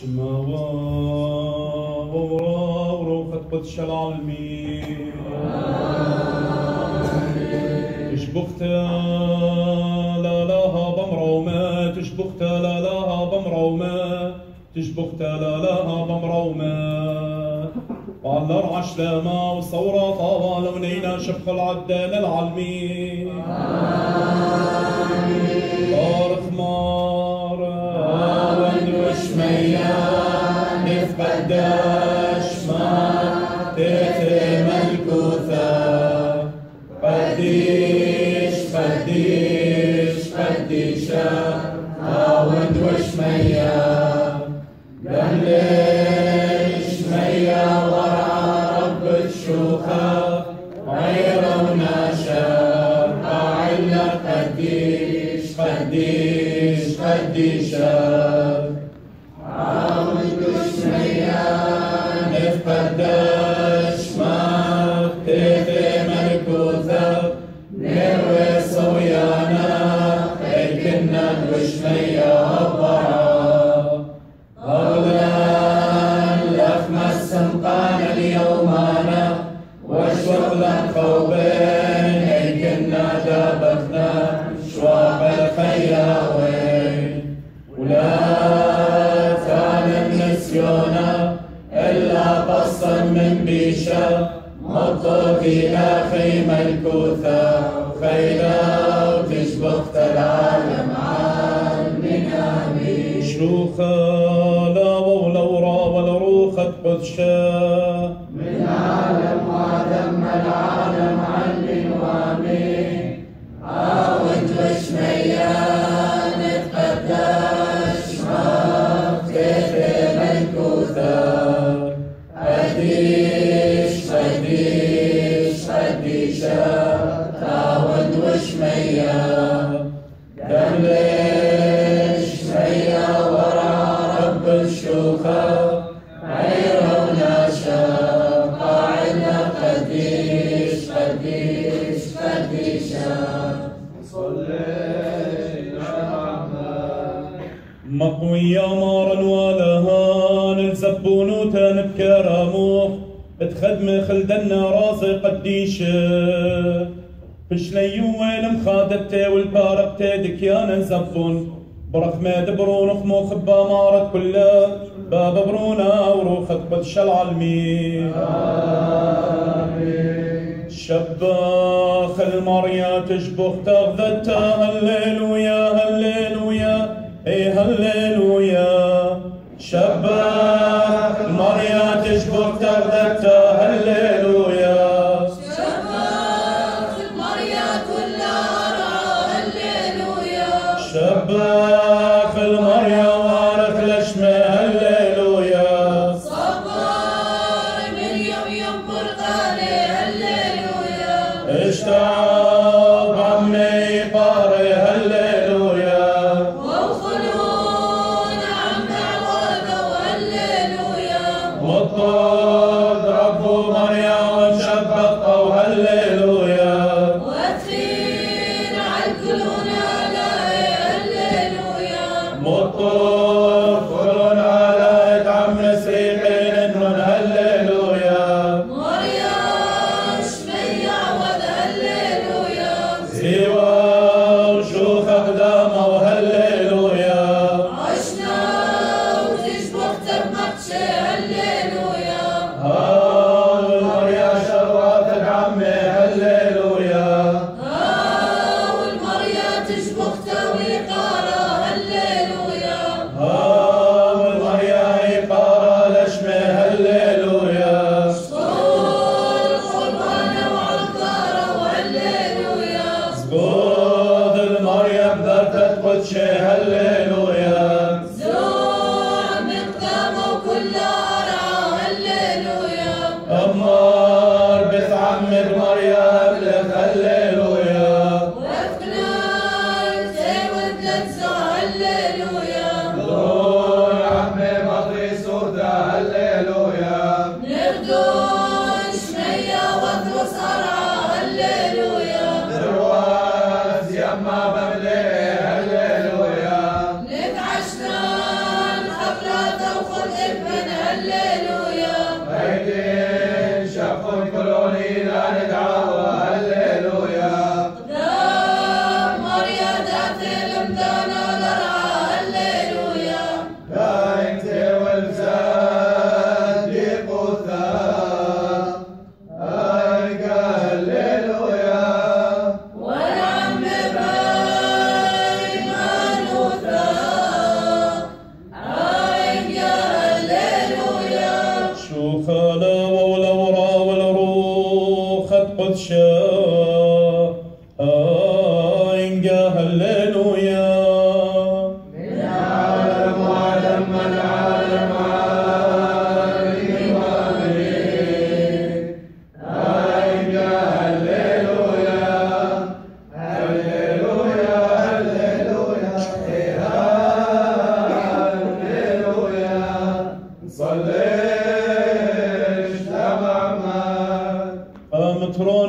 شماوى وورا وروخة قدس العالمين تشبختا لا لها بمرة وما تشبختا لا لها بمرة وما تشبختا لا لها بمرة وما وعلى العش لما وصورة طوال ونينا شبخ العدان العلمي بارخ ما والدشمية نفقداش ما تخرم الكوثة قديش قديش قديشة عاود وشمية قليش مية رب الشوخة غير مناشر قاعد قديش قديش Jagdisha, Amitishmaya, Nirpada. سب برخمة برون خمو خبا مارت كل باب برونا وروخ وروخت بدش العلمي. شباخ المريا تشبخ تغذتها الليل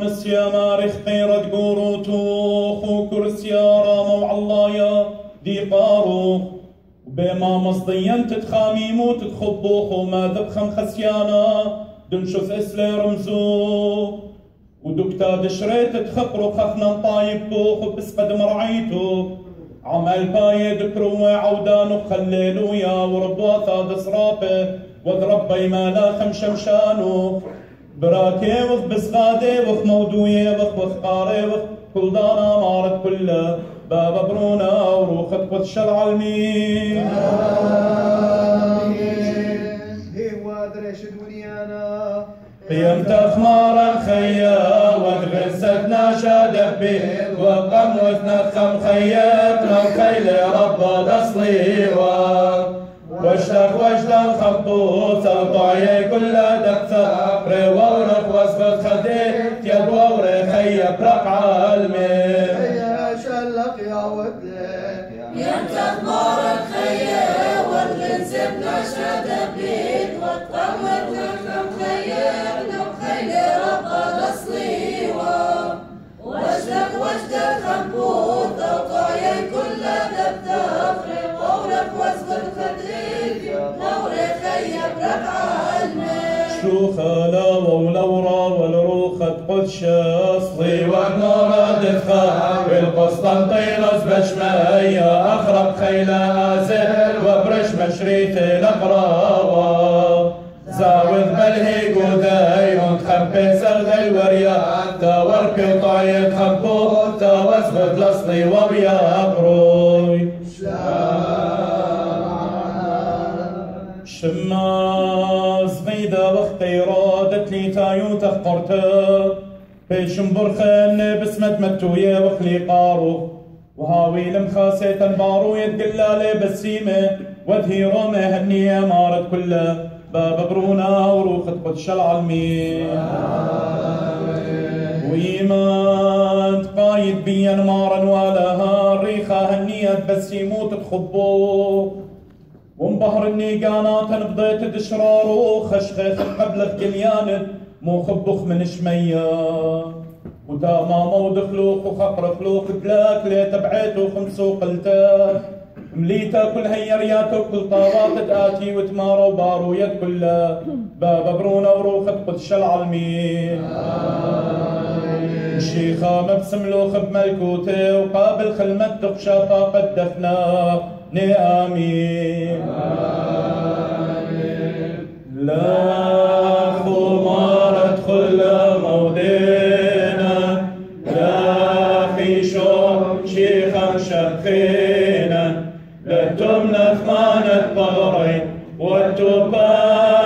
خطيرة قوروتو خو كرسيارا موع الله يا دي قارو بما مصديا تتخاميمو تتخبوخ وما ذبخم خسيانا. دنشوث اسلي رمزو. ودكتا دشريت تخبرو خخنا طايب بوخ بسقد مرعيتو. عمل باي ذكرو عودانو خليلو يا وربوا ثاد صرابه واضرب بيما لا خمشمشانو براكي وخ بسغادي وخ مودوية وخ وخ قاري وخ كل دانا مارت كله بابا برونا وروخت قد شرع المين قيمت اخمارا خيا وتغسدنا شاد بيت وقم وتنخم خياتنا خيل رب الاصليوان واشتق خطوط الطعي كل دقة ورق واسبت خديت يد ورق خيب رقع المين هيا شلق يا ودك ينت أخبار الخير والغنسب نشد بيت شوخة لا ولورا والروخة قدش أصلي. والنورة دفخة بالقسطنطينوس بشمية أخرب خيلة أزل وبرش مشريت الأقرابة زاوذ ملهي قودي تخبي سرد الوريا تاور قطعي تخبو توسبت لصلي وبيا بروي. شماس بيدا وقتي رادت لي تايو تخطرت بيشم برخن بسمت متوية وخلي قارو وهاوي لمخاسي تنبارو يتقلالي بسيمة ودهي رومي هنية مارت كله باب برونا وروخت قدش العالمين وإيمان قايد بيا نارا ولها الريخة هنية يموت وانبهر النيقانات نبضيت دشرار خشخيخ قبل قليان مو خبخ من شمية ودا ماما ودخلوخ وخقر خلوخ بلاك لي تبعيتو خمسو قلتا مليتا كل هيرياتو كل طاوات تآتي وتمارا وبارو يد كلها بابا برونا وروخت قدش العالمين شيخة مبسم لوخ بملكوتي وقابل خلمة تخشى قد دفنا ني آمين. لا خمارة خل مودينا لا في شوم شيخا شخينا لا تمنى ثمانة ظهرين والتبار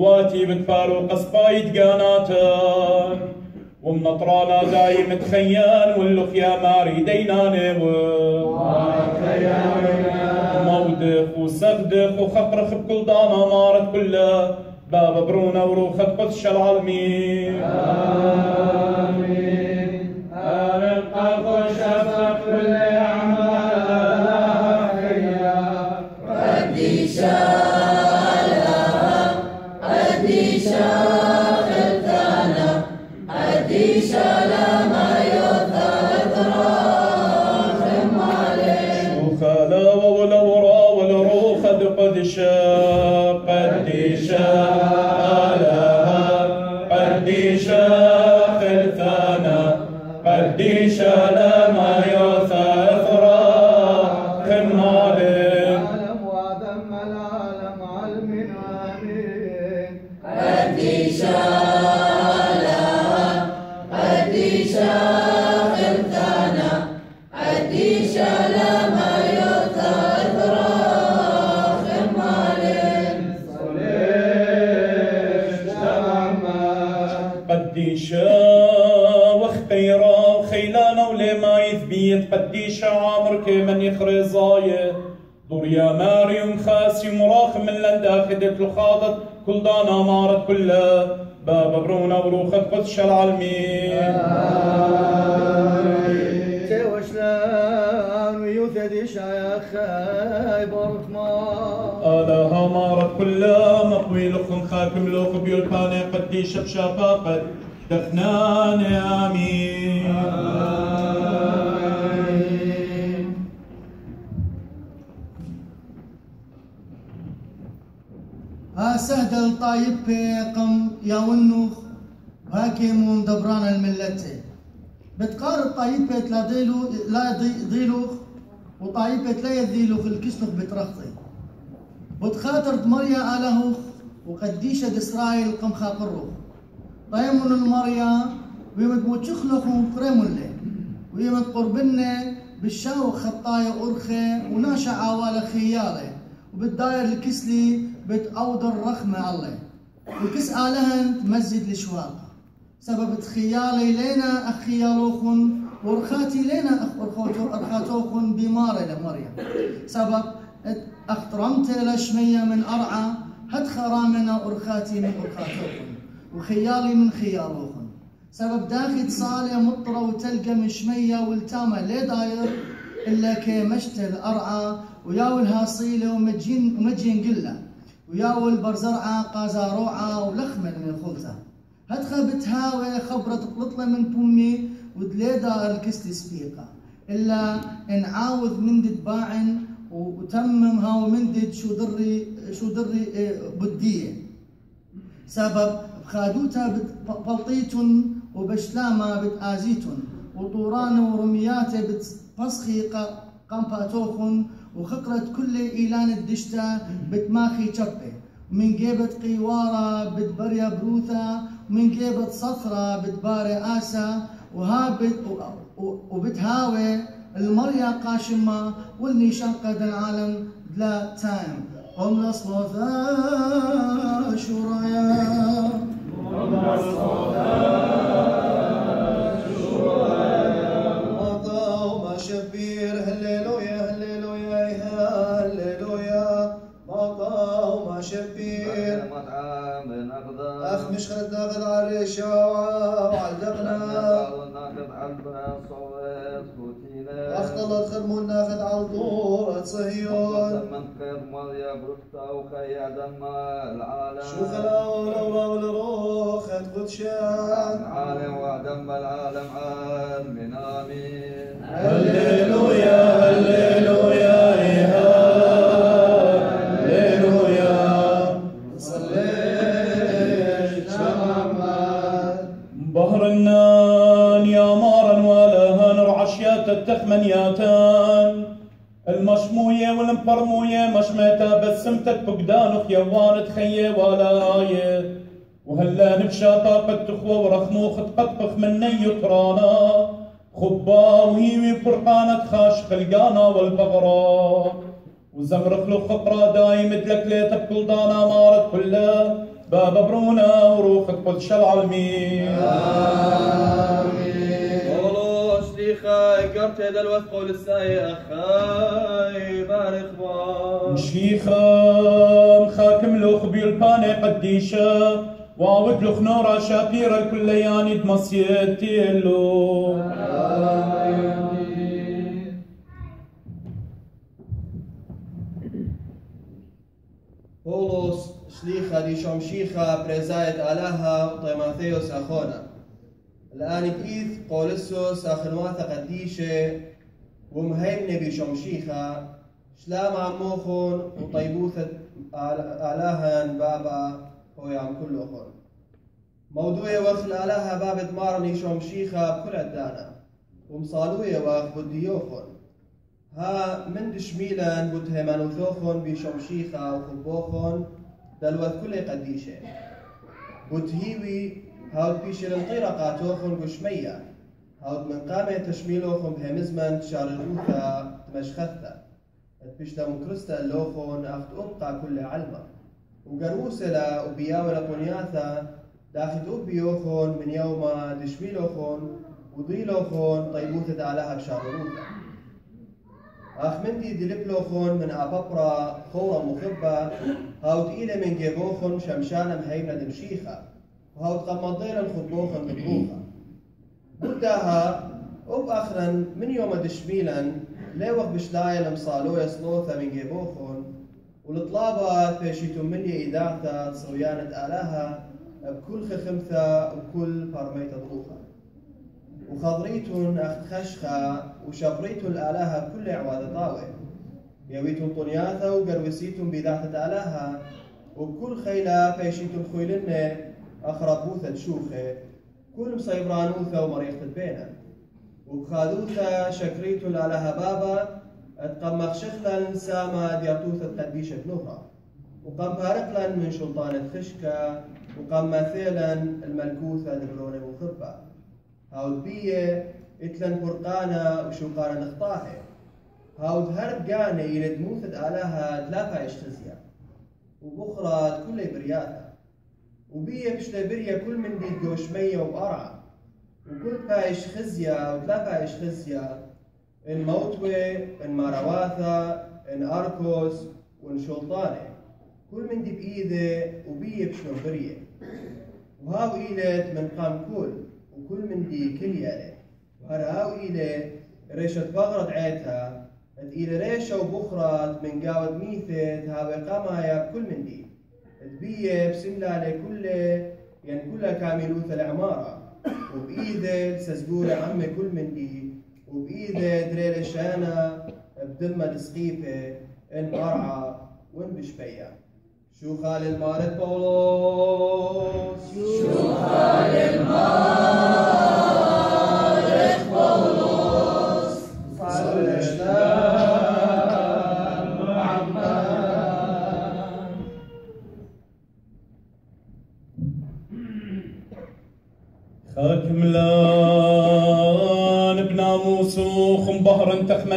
واتي بتفارو قصبايد قاناتا. ومن طرانا دايم تخيان واللخ يا ماري ديناني و مودخ وسغدخ وخقرخ بكل دانا مارت كلها باب برونا وروخت قدش العالمين آمين. أنا القلب شفق خدت الخاضت كل دانا مارت كلها باب برونا وروخت قدش العالمين. توشلان ويوثد ما آلها مارت كلها مقوي لخن خاكم لوخ بيولباني قديش بشفاقة دفنان آمين. ها سهدل طايب قم يا ونوخ هاكي مون دبران الملتي. بتقارب طايب لا ديلو لا ضيلوخ وطايب لا يذيلوخ الكسنخ بترخطي بتخاطر مريا آلهوخ وقديشة إسرائيل قم خاقروخ. طيمون المريا ويمت موتشخلخون قريمون لي ويمت قربنا بالشاو خطايا أرخي وناشا عوالة خيالي وبالداير الكسلي بتأودر رخمة الله وكس آلهن تمزد لشواقة سبب خيالي لنا أخيالوخن ورخاتي أرخاتو- أرخاتوخن بمارة لمريم. سبب اخترمت لشمية من أرعى هد خرامنا أرخاتي من أرخاتوخن وخيالي من خيالوخن. سبب داخل صالة مطرة وتلقى مشمية والتامة ليه داير إلا كي مشتل أرعى وياول هاصيلة ومجين ومجين قلة. وياول برزرعة قازا روعة ولخمة من خلطة هدخل بتهاوي خبرة تطلطلة من بومي ودليدا الكستي سبيقة. إلا إن عاوذ مندد باعن وتمم هاو مندد شو دري شو دري إيه، بدية سبب بخادوتا بلطيتن وبشلامة بتآزيتن وطوران ورميات بتفسخي قمباتوخن وخقرة كل إيلان الدشتا بتماخي شبه ومن جيبة قيوارة بتبريا بروثا. ومن جيبة صفرة بتباري آسا. وهابت وبتهاوي المريا قاشمة والنيشان قد العالم دلا تايم. هم لصوثا شرايا وما الريشة وعلقنا ناخذ علبة صوت كوتينا اختلط خرمون ناخذ على طورة صهيون شوف الاولى والروخ قدشان العالم ودم العالم آمين آمين هللويا هللويا التخمنياتان المشموية والمبرموية مشميتا بسمتك فقدان وخيوان تخيي ولا آية. وهلا نبشا طاقة تخوى ورخموخ تقطبخ من يطرانا خبا وهيوي فرقانة خاش خلقانا والبغرا. وزمرخ له خطرة دايم دلك ليت بكل دانا مارت كلها. باب برونا وروخ قدش العالمين والله شليخة قرت هذا الوثق ولساي أخاي بارك ما مشيخة مخاكم له خبير باني قديشة وعود له خنورة شابيرة الكلياني دمسيتي له بولس شليخة دي شمشيخة بريزايت آلهة وطيماثيوس أخونا الآن بإيث قولسوس أخنواثة قديشة ومهيمنة بشمشيخة شلام عموخون وطيبوثة آل- آلهن بابا هو يعم كل أخون. موضوعي وخ الآلهة باب دمارني شمشيخة بكل الدانا ومصالوية وخ بديوخون. ها من دشميلا بود هيمانوثوخون بشمشيخة وخبوخون دلوث كل قديشة. بود هيوي هاود بيش الانطيرة قاتوخون بشمية هاود من قامة تشميلوخون بهمزمن شارلوثا تمشخثة بيش دم كريستا اللوخون أخت أبقى كل علمة وقروسلا وبياولا قنياثا داخت أبيوخون من يوم دشميلوخون وضيلوخون طيبوثة علىها بشامروثة أخ مندي دلبلوخون من أبابرا خورا مخبة هاو تقيلة من جيبوخون شمشانة مهيمنة دمشيخة وهاو تقمضيلا خطبوخن بطبوخة بداها أب أخرا من يوم دشميلا ليوخ بشلايا لمصالويا صلوثة من جيبوخون. والطلابات فيشيتم مني إيداعتا صويانة آلاها بكل خخمثة وكل بارميتا ضروخة وخضريتون أخت خشخة وشبريتون الآلهة بكل عوادة طاوة. يويتون طنياثة وقروسيتون بذات آلهة وبكل خيلة فيشيتون خويلنة أخربوثة شوخة كل مصيبرانوثة ومريخة بينا. وبخادوثة شكريتون الآلهة بابا اتقم شخلا ساما ديارتوثة قديشة نهرة. وقام بارقلا من شلطانة خشكة وقام مثلا الملكوثة دبرون المخبة هاود بية إتلن فرقانا وشوقانا نخطاها هاود هرب قانا يلد موثد آلاها تلافا يشتزيا. وبخرى كل برياتا. وبيه بشتا بريا كل من دي قوشمية وقرعة وكل بايش خزيا وتلافا يش خزيا إن موتوي إن مارواثا إن أركوس وإن شلطانة. كل من دي بإيدة وبيه بشنو بريه وهاو إيلت من قام كل وكل من دي كل يالة. وهراو إيلة ريشة بغرد عيتها. إلى ريشة وبخرت من قاود ميثت هاوي قاما يا بكل من دي. تبيه بسملة لكل يعني كلها كاملوث العمارة وبإيده سزقورة عمي كل من دي وبإيده دريل شانا بدمة السقيفة وإن بشبية شو خال المارد بولوس شو خال المارد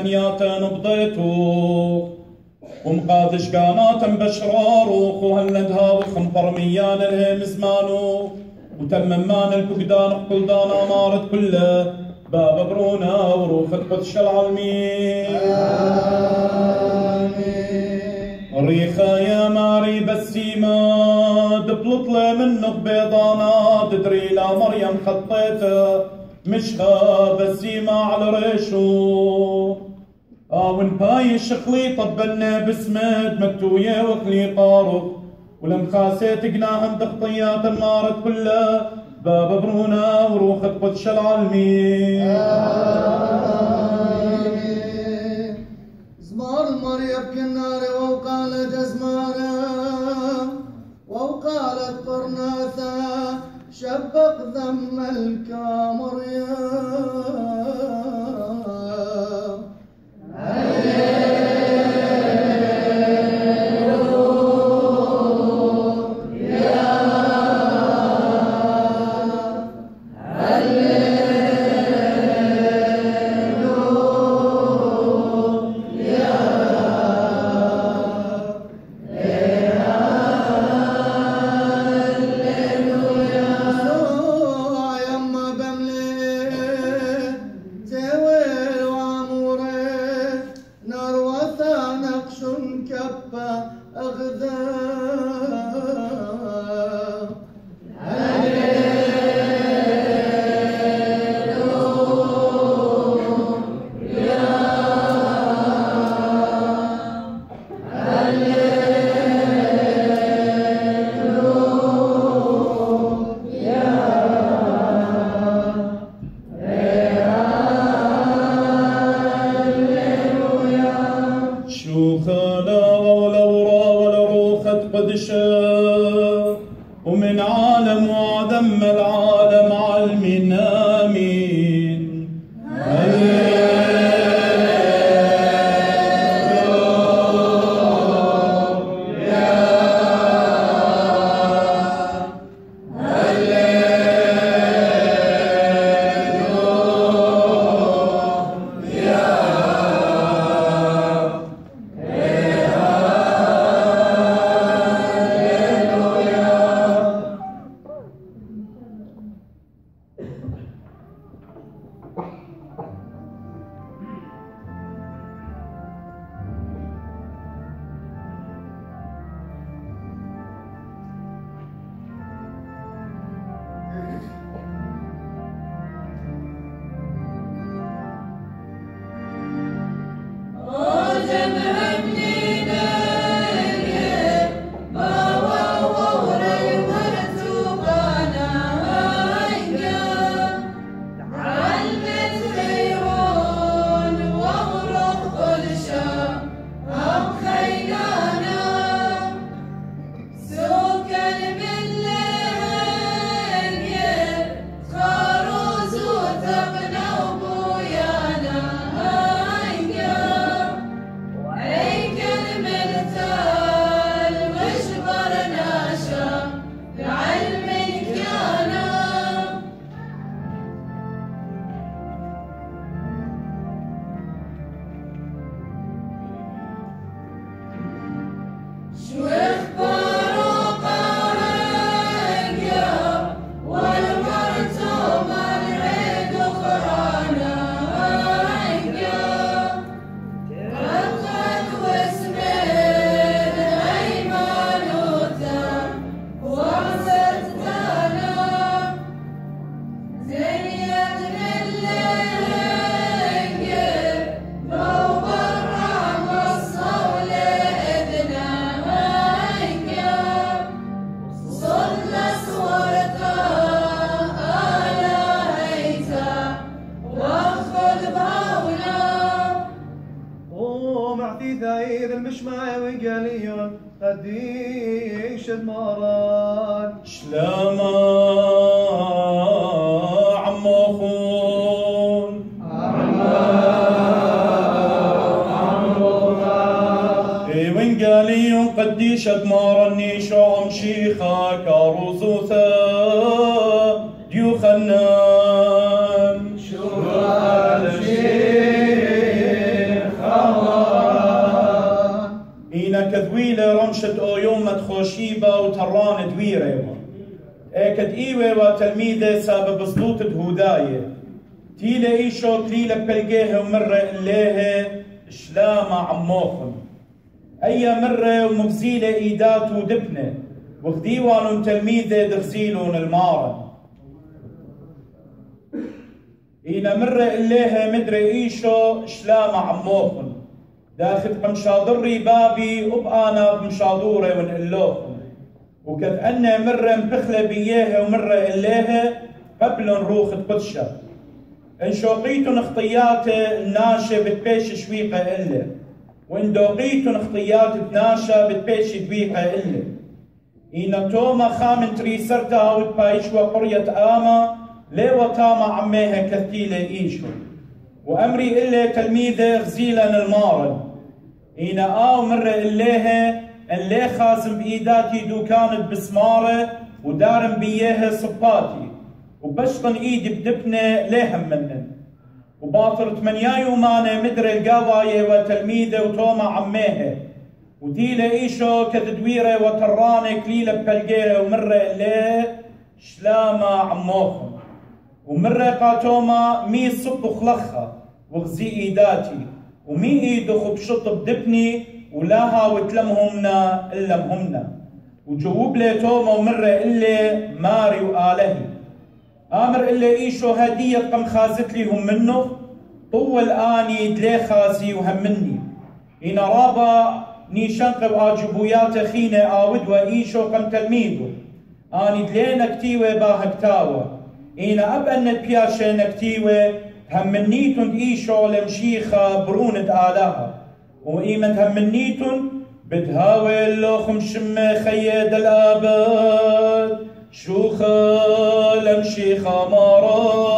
وخمبهر انت ثمانياتا نبضيتو ومقادش قانات بشرار وهلندها وخمبر ميان الهم زمانو وتممان الكقدان كل دانا مارد كله باب برونا وروخ قدش العالمين ريخا يا ماري بسيمة دبلطلة منك بيضانا تدري لا مريم خطيتها مشها بسيمة على ريشو آون باي شخلي طبلنا بسمد مكتوية وكلي قارب ولم خاسيت قناهم تخطيات النار كلها باب برونا وروخ قدش العالمين Sure. مشيخة كاروزوثا ديوخنان إينا كذويلة رمشت أو يوم تخوشيبا وتران دويرة أكد إيوة وتلميذة سبب صدوت هداية تيلا إيشو تليلا بلقيها ومرة إليها شلامة عموخن أي مرة ومغزيلة إيدات ودبنة وخديوان تلميذة دغزيلون المارن إينا مرة إليها مدري إيشو شلامة عموخن. داخل بمشاضري بابي وبأنا بمشاضورة ونقلوخن وكذ أنا مرة مبخلة بياها ومرة إليها قبل نروخ قدشة إن شوقيتن خطيات الناشة بتبيش شويقة إلا وإن دوقيتن خطيات تناشة بتبيش دويقة إلا إن توما خامن تريسرتها وتبايش وقرية آما لي وتاما عميها كثيلة إيشو وأمري إلا تلميذة غزيلا المارن إينا آو مرة إليها اللي خازم بإيداتي دو كانت بسمارة ودارم بيها صباتي وبشطن إيدي بدبنة ليهم منن وباطر تمنيا يومانا مدري القواية وتلميذة وتوما عميها وديلا إيشو كددويرة وترانة كليلة بكالجيرة ومرة إليه شلامة عموخم ومرة قاتوما مي صب وخلخها وغزي إيداتي. ومي إيدو خبشط بدبني ولاها وتلمهمنا إلا مهمنا. وجوب لي توما ومرة إلي ماري وآلهي. آمر إلي إيشو هدية قم خازت لي هم منه. طول آني دلي خازي وهمني إن رابا ني شنقب آجبويات خينة آود وإيشو قم تلميذه آني دلي نكتيوة باهكتاوة إن أب أن بياشة نكتيوة همنيتن إيشو لمشيخة برونة آلها وإيمن همنيتن بتهاوي اللوخم شمة خيد الآباد شوخة لمشيخة ماران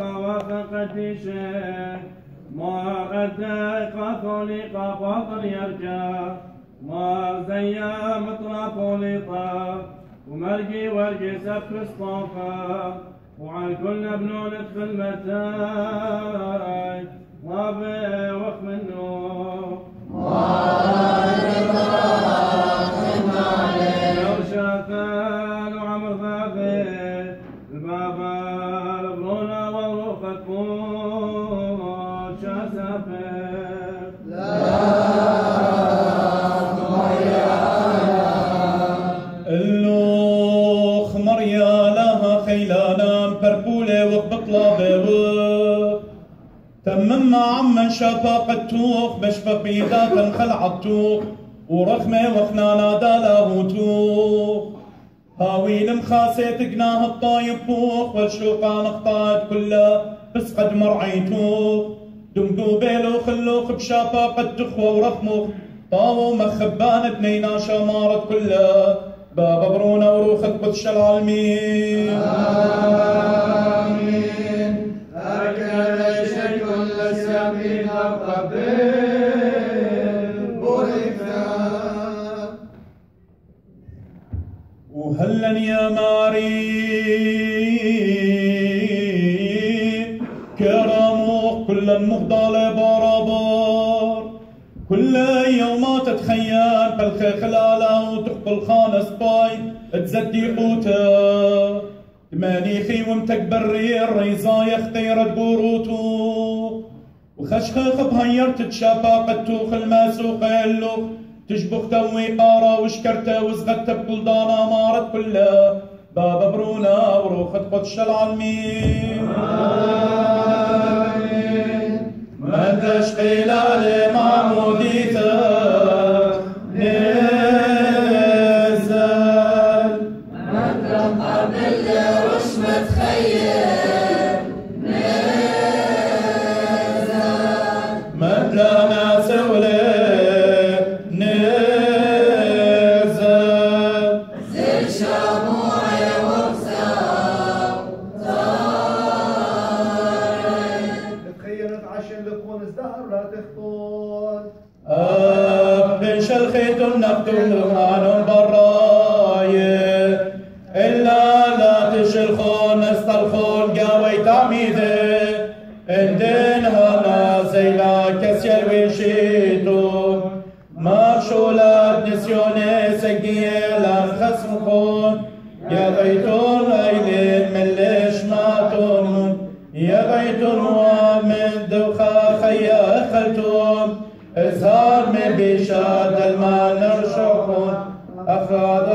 وفقتي شيخ ما غدا قاطوليقا فاطر يرجع. ما زيا مطرافوليطا ومرقي ورقي سف اصطافا وعلى كل بنون في المتاي وابي وخم النور مع عمن شافا قتوخ بشفق بيدا تنخل عطوخ ورخمة وخنانا دالاهوتوخ هاوي المخاسة تقناه الطايب بوخ. والشوقان اخطات كلها بس قد مرعيتوخ دمدو بيلو خلوخ بشافا قد تخوى ورخموخ. طاوو مخبان بنينا شمارت كلها بابا برونا وروخ قدش العالمين. آمين. يا ماري. كرموك كل المفضل بارابار كل يوم تتخيل بالخ خلاله وتقبل خانة سباي. تزدي قوتا. مانيخي ومتكبري الريزايا خطيرة بوروتو وخشخخ بهير تتشافى قدتوخ الماسوخ اللوخ. تشبخ توي قارة وشكرته وزغته بكل دانا مارت كلها بابا برونا وروخت قدش العالمين ما تشقي لالي المال نرشقون أفراد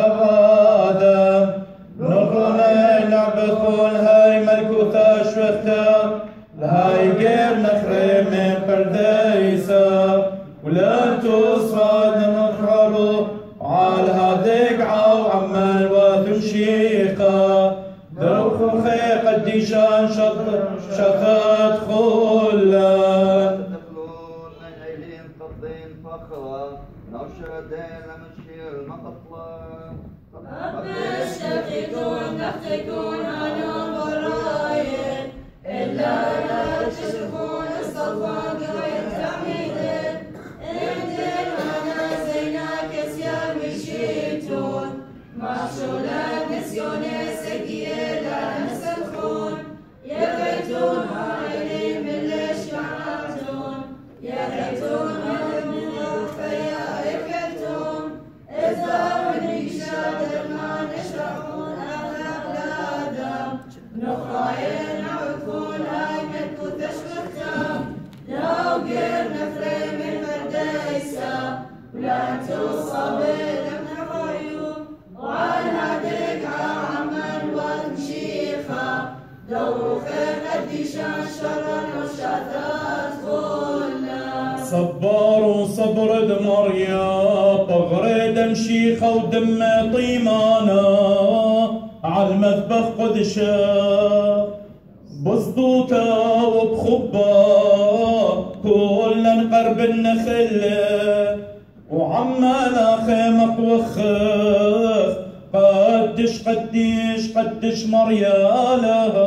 صبار وصبر دمر يا طغر دم شيخة ودم طيمانة عالمذبح قدشة كلن قرب النخل وعمال خيمك وخخ قدش قديش قدش مريالها